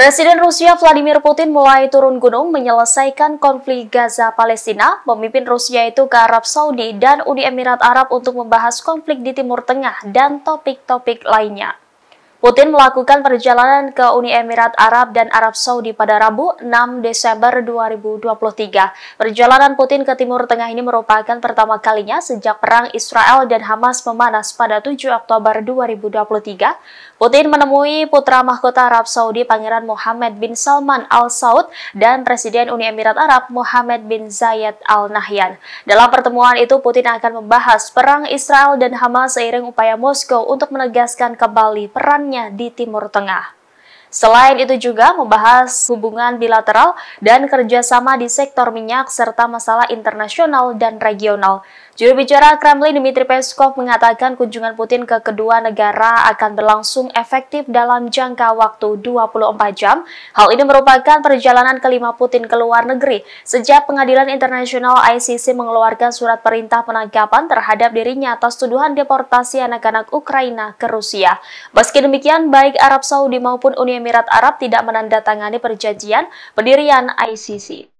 Presiden Rusia Vladimir Putin mulai turun gunung menyelesaikan konflik Gaza Palestina, memimpin Rusia itu ke Arab Saudi dan Uni Emirat Arab untuk membahas konflik di Timur Tengah dan topik-topik lainnya. Putin melakukan perjalanan ke Uni Emirat Arab dan Arab Saudi pada Rabu 6 Desember 2023. Perjalanan Putin ke Timur Tengah ini merupakan pertama kalinya sejak perang Israel dan Hamas memanas pada 7 Oktober 2023. Putin menemui putra mahkota Arab Saudi Pangeran Mohammed bin Salman Al Saud dan Presiden Uni Emirat Arab Mohammed bin Zayed Al Nahyan. Dalam pertemuan itu Putin akan membahas perang Israel dan Hamas seiring upaya Moskow untuk menegaskan kembali peran di Timur Tengah. Selain itu juga membahas hubungan bilateral dan kerjasama di sektor minyak serta masalah internasional dan regional. Juru bicara Kremlin Dmitry Peskov mengatakan kunjungan Putin ke kedua negara akan berlangsung efektif dalam jangka waktu 24 jam. Hal ini merupakan perjalanan kelima Putin ke luar negeri sejak pengadilan internasional ICC mengeluarkan surat perintah penangkapan terhadap dirinya atas tuduhan deportasi anak-anak Ukraina ke Rusia. Meski demikian, baik Arab Saudi maupun Uni Emirat Arab tidak menandatangani perjanjian pendirian ICC.